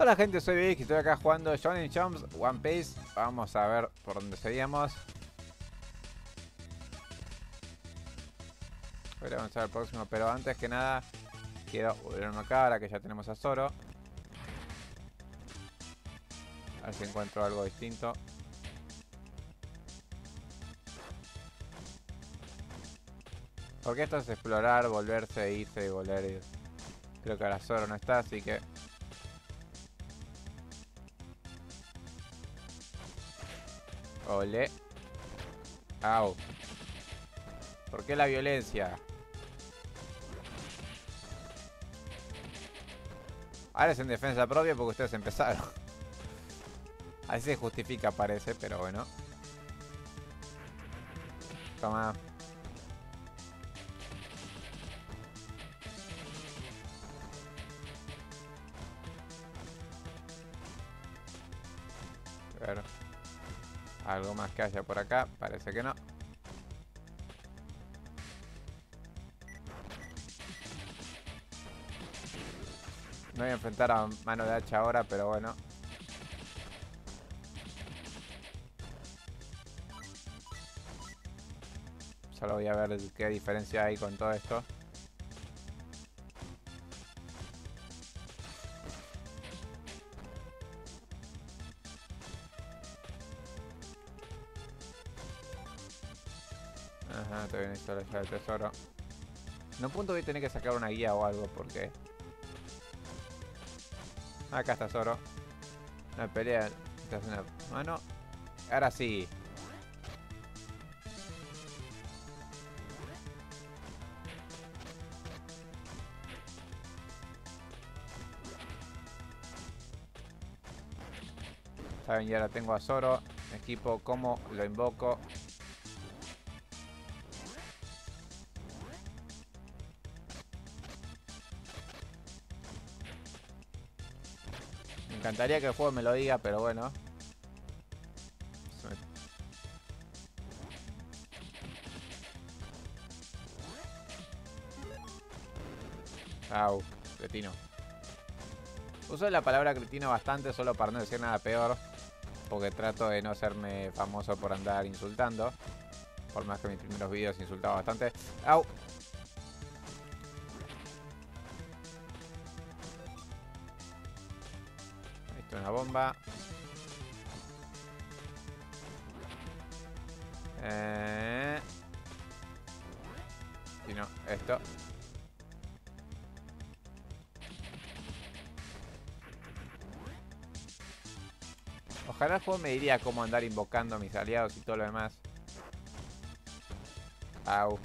Hola gente, soy Vic y estoy acá jugando Johnny Jumps One Piece. Vamos a ver por dónde. Ahora vamos a ver el próximo, pero antes que nada quiero volverme acá ahora que ya tenemos a Zoro. A ver si encuentro algo distinto. Porque esto es explorar, volverse, irse y volver. Creo que ahora Zoro no está, así que Ole. Au. ¿Por qué la violencia? Ahora es en defensa propia porque ustedes empezaron. Así se justifica parece, pero bueno. Toma. Ver. Algo más que haya por acá, parece que no. No voy a enfrentar a mano de hacha ahora, pero bueno. Solo voy a ver qué diferencia hay con todo esto. Llave del tesoro. En un punto voy a tener que sacar una guía o algo porque... Acá está Zoro. Una pelea. Mano. Ahora sí. Saben, ya ahora tengo a Zoro. Equipo, cómo lo invoco. Encantaría que el juego me lo diga, pero bueno. Au, cretino. Uso la palabra cretino bastante solo para no decir nada peor. Porque trato de no hacerme famoso por andar insultando. Por más que mis primeros vídeos insultaba bastante. ¡Au! Una bomba. Eh... Si no, esto. Ojalá el juego me diría cómo andar invocando a mis aliados y todo lo demás. Au.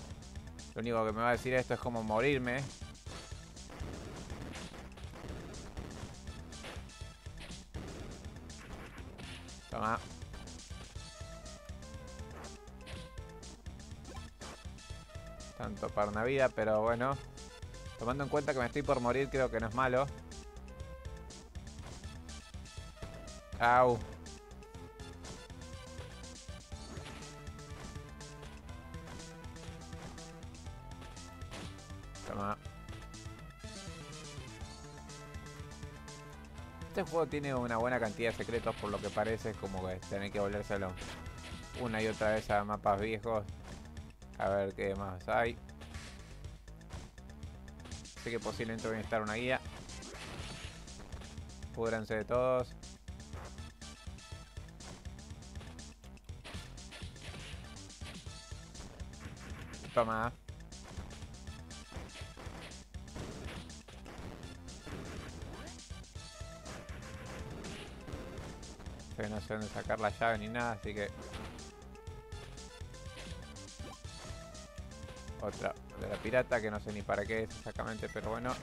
Lo único que me va a decir esto es cómo morirme. Toma. Tanto para una vida, pero bueno. Tomando en cuenta que me estoy por morir, creo que no es malo. Au. Este juego tiene una buena cantidad de secretos por lo que parece, es como que tener que volvérselo una y otra vez a mapas viejos. A ver qué más hay. Sé que posiblemente voy a necesitar una guía. Púdranse de todos. Toma. Que no sé dónde sacar la llave ni nada, así que... Otra de la pirata, que no sé ni para qué es exactamente, pero bueno.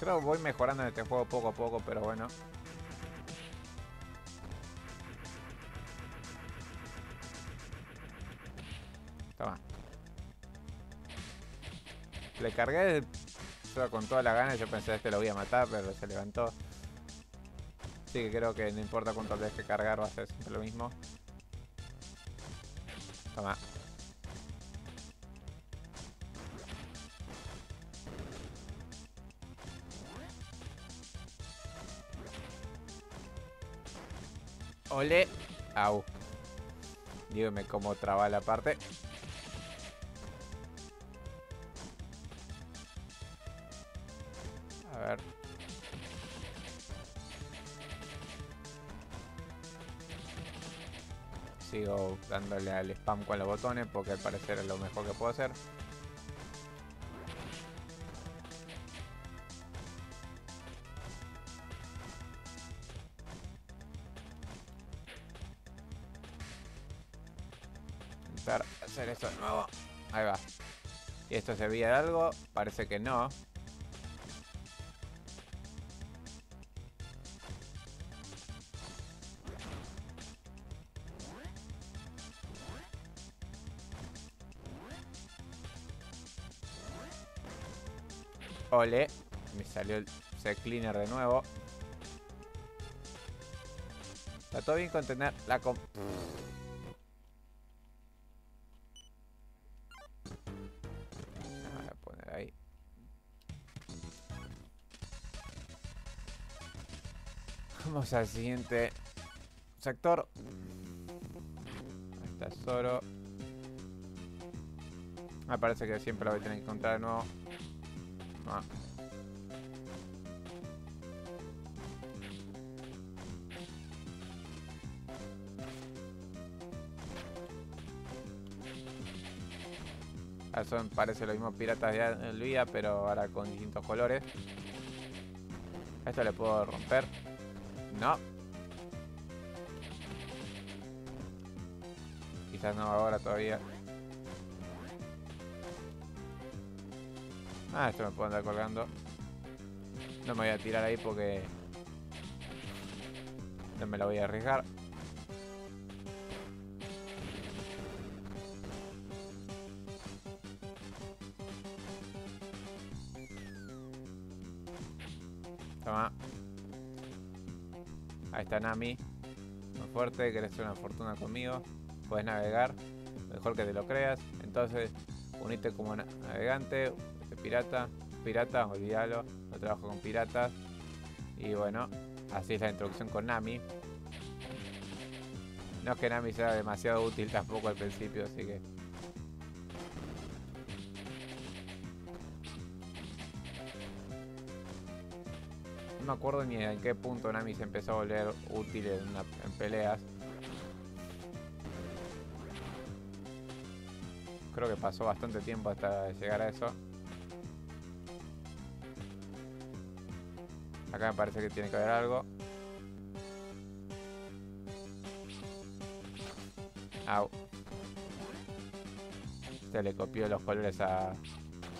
Creo que voy mejorando en este juego poco a poco, pero bueno. Le cargué con toda la gana. Yo pensé que este lo voy a matar, pero se levantó. Así que creo que no importa cuánto le deje cargar, va a ser siempre lo mismo. Toma. Ole. Au. Dígame cómo traba la parte. Sigo dándole al spam con los botones porque al parecer es lo mejor que puedo hacer. Intentar hacer esto de nuevo. Ahí va. ¿Y esto servía de algo? Parece que no. Ole. Me salió el set cleaner de nuevo. Está todo bien con tener la... com-. Vamos al siguiente sector. Ahí está Zoro. Me parece que siempre lo voy a tener que encontrar de nuevo. Ah. Ah, Son, parece los mismos piratas de el día, pero ahora con distintos colores. Esto le puedo romper. No. Quizás no ahora todavía. Ah, esto me puedo andar colgando. No me voy a tirar ahí porque... No me la voy a arriesgar. Toma. Ahí está Nami. Muy fuerte, querés una fortuna conmigo. Puedes navegar. Mejor que te lo creas. Entonces, unite como na- navegante. Pirata. Pirata, olvídalo. No trabajo con piratas. Y bueno, así es la introducción con Nami. No es que Nami sea demasiado útil tampoco al principio, así que... No me acuerdo ni en qué punto Nami se empezó a volver útil en peleas. Creo que pasó bastante tiempo hasta llegar a eso. Acá me parece que tiene que haber algo. Au. Se le copió los colores a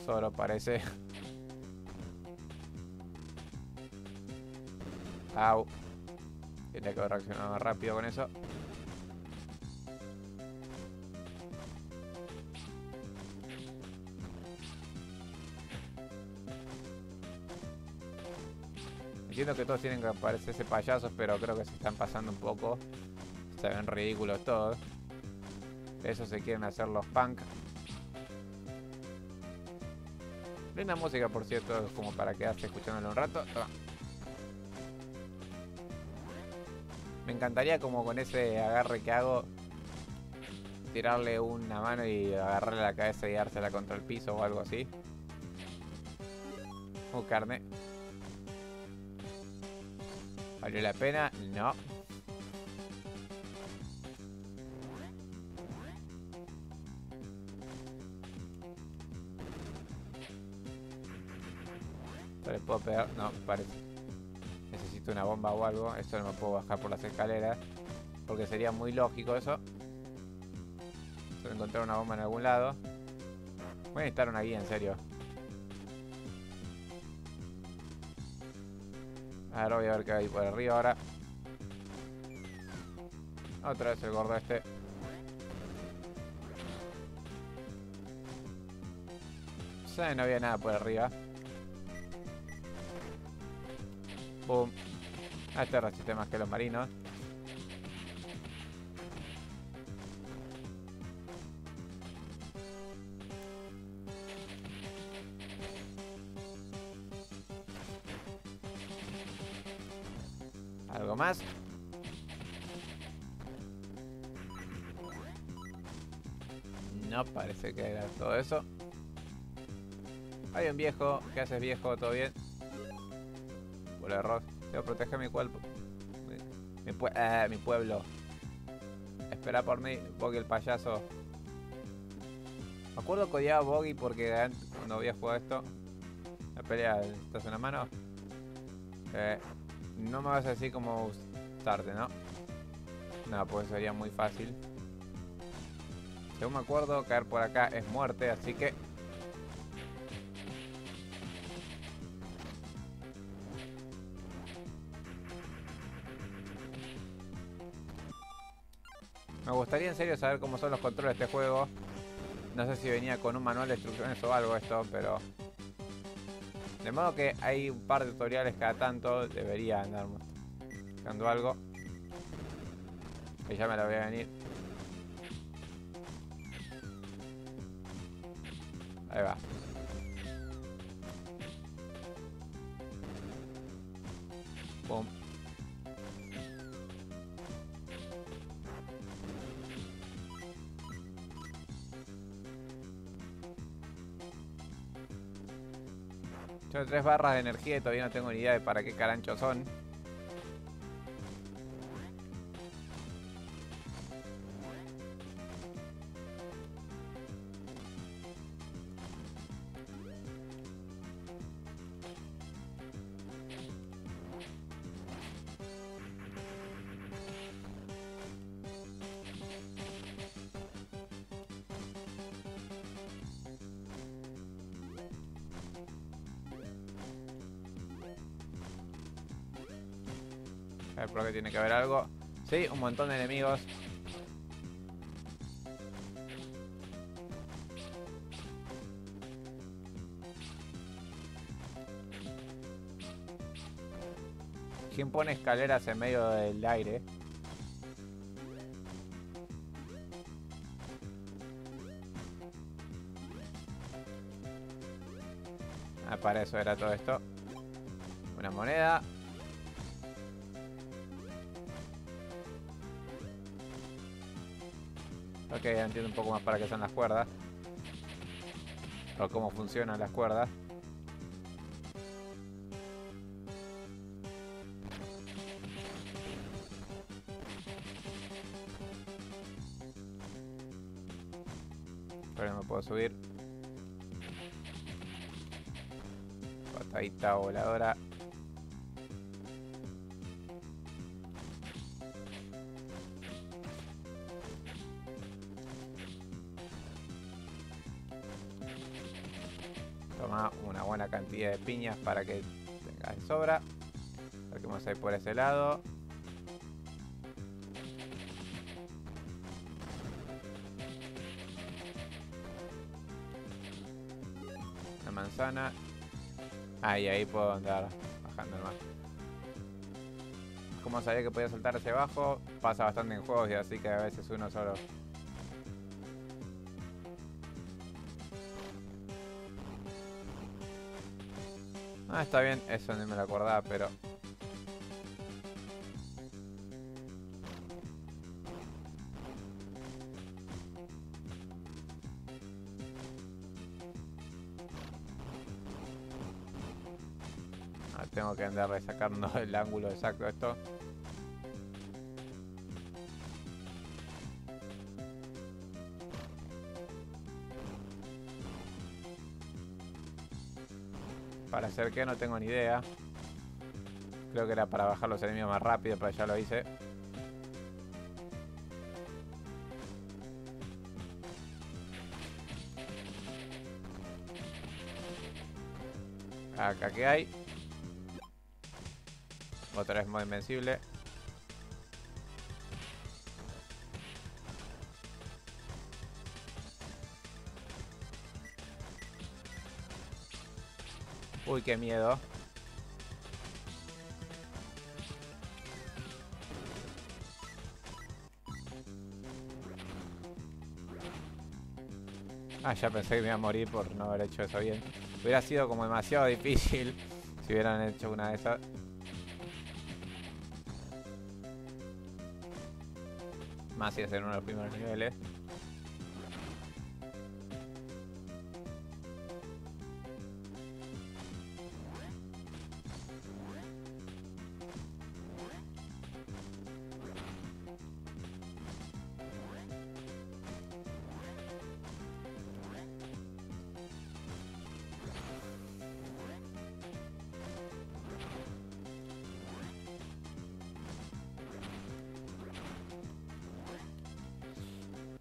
Zoro, parece. Au. Tiene que haber reaccionado más rápido con eso. Entiendo que todos tienen que parecerse payasos, pero creo que se están pasando un poco. Se ven ridículos todos. Eso se quieren hacer los punk. Linda música, por cierto, como para quedarse escuchándolo un rato. Toma. Me encantaría como con ese agarre que hago tirarle una mano y agarrarle la cabeza y dársela contra el piso o algo así. Uh, carne. ¿Valió la pena? No. ¿Esto le puedo pegar? No, parece. Necesito una bomba o algo. Esto no me puedo bajar por las escaleras. Porque sería muy lógico eso. Solo encontrar una bomba en algún lado. Voy a necesitar una guía, en serio. Ahora voy a ver qué hay por arriba ahora. Otra vez el gordo este. No había nada por arriba. Boom. Ah, este resiste más que los marinos. No, parece que era todo eso. Hay un viejo. ¿Qué haces viejo? ¿Todo bien? Por error. Debo proteger mi cuerpo. Mi, eh, mi pueblo. Espera por mí, Boggy el payaso. Me acuerdo que odiaba a Boggy porque cuando había jugado esto. La pelea, ¿estás en la mano? Eh, no me vas a decir cómo usarte, ¿no? No, pues sería muy fácil. Según me acuerdo, caer por acá es muerte, así que Me gustaría en serio saber cómo son los controles de este juego. No sé si venía con un manual de instrucciones o algo esto, pero... De modo que hay un par de tutoriales cada tanto. Debería andar buscando algo. Que ya me lo voy a venir. Ahí va. Tres barras de energía y todavía no tengo ni idea de para qué carancho son. Ver, por qué tiene que haber algo. Sí, un montón de enemigos. ¿Quién pone escaleras en medio del aire? Ah, para eso era todo esto. Una moneda. Ok, entiendo un poco más para qué son las cuerdas. O cómo funcionan las cuerdas. Pero no me puedo subir. Patadita voladora. De piñas para que tenga de sobra. Vamos a ir por ese lado. Una manzana. Ah, ahí puedo andar bajando más. Como sabía que podía saltar hacia abajo, pasa bastante en juegos y así que a veces uno solo Ah, está bien, eso no me lo acordaba, pero... Ah, tengo que andar sacando el ángulo exacto esto. Para hacer que no tengo ni idea. Creo que era para bajar los enemigos más rápido, pero ya lo hice. Acá que hay. Otra vez modo invencible. Uy, qué miedo. Ah, ya pensé que me iba a morir por no haber hecho eso bien. Hubiera sido como demasiado difícil si hubieran hecho una de esas. Más si es en uno de los primeros niveles.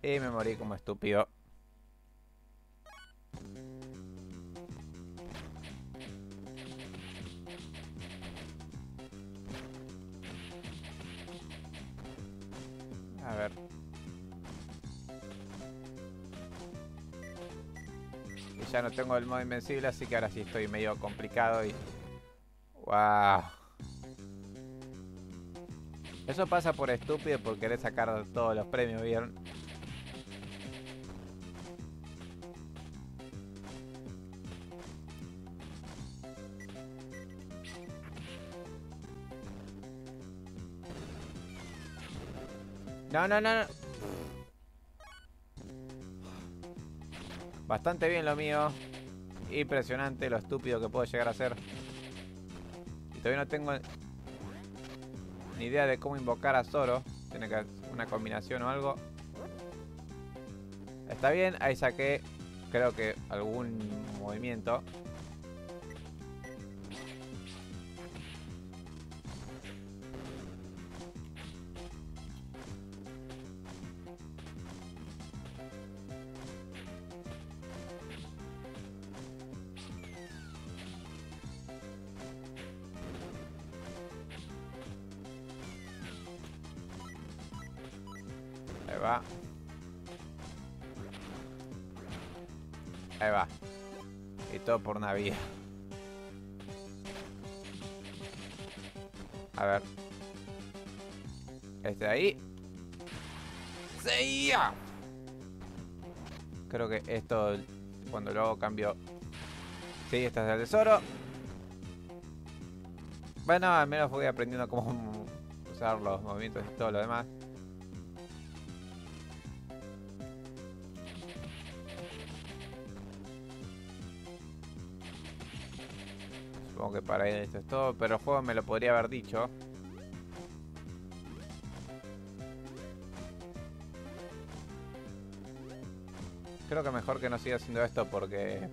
Y me morí como estúpido. A ver. Y ya no tengo el modo invencible, así que ahora sí estoy medio complicado y... ¡Wow! Eso pasa por estúpido por querer sacar todos los premios, ¿vieron? No, no, no, no. Bastante bien lo mío. Impresionante lo estúpido que puedo llegar a ser. Y todavía no tengo ni idea de cómo invocar a Zoro. Tiene que hacer una combinación o algo. Está bien, ahí saqué creo que algún movimiento. Ahí va. Y todo por una vía. A ver. Este de ahí. ¡Seguía! Creo que esto, cuando lo hago, cambio. Sí, este es el tesoro. Bueno, al menos voy aprendiendo cómo usar los movimientos y todo lo demás. Que para esto es todo, pero el juego me lo podría haber dicho. Creo que mejor que no siga haciendo esto porque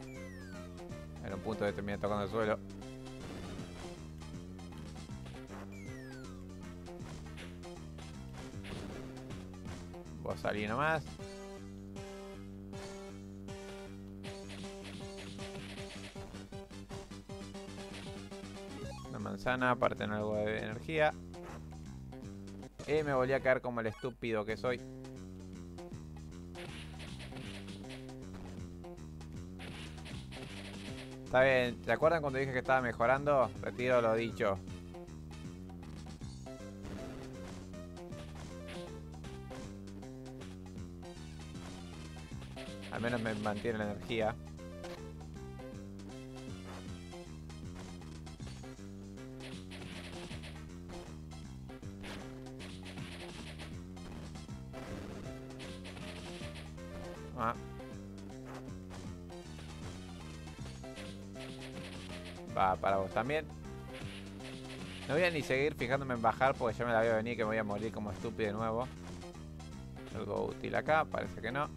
en un punto de terminar tocando el suelo. Vos salí nomás. Manzana, aparte en algo de energía. Y me volví a caer como el estúpido que soy. Está bien, ¿se acuerdan cuando dije que estaba mejorando? Retiro lo dicho. Al menos me mantiene la energía. Ah. Va para vos también. No voy a ni seguir fijándome en bajar porque ya me la voy a venir que me voy a morir como estúpido de nuevo. Algo útil acá, parece que no.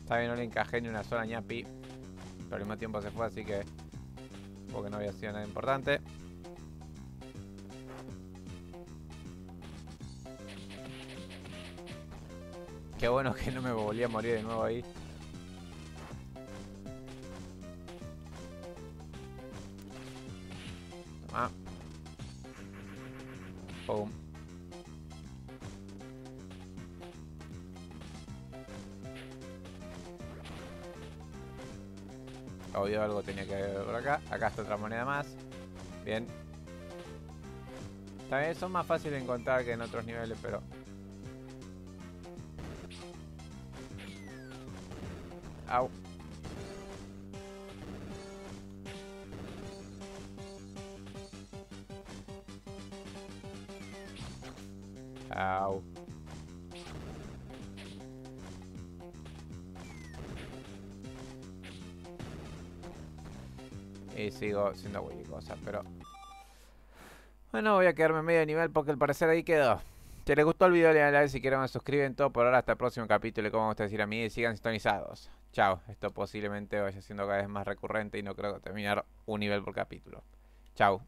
Está bien, no le encajé ni una sola ñapi. Pero al mismo tiempo se fue, así que... Porque no había sido nada importante. Qué bueno que no me volví a morir de nuevo ahí. algo tenía que haber por acá. Acá está otra moneda más. Bien. También son más fáciles de encontrar que en otros niveles, pero... Au. Au. Y sigo siendo Willy cosas, pero... Bueno, voy a quedarme medio de nivel porque al parecer ahí quedó. Si les gustó el video, le dan like si quieren, me suscriben todo por ahora. Hasta el próximo capítulo. como vamos a decir a mí, y sigan sintonizados. Chao. Esto posiblemente vaya siendo cada vez más recurrente y no creo terminar un nivel por capítulo. Chao.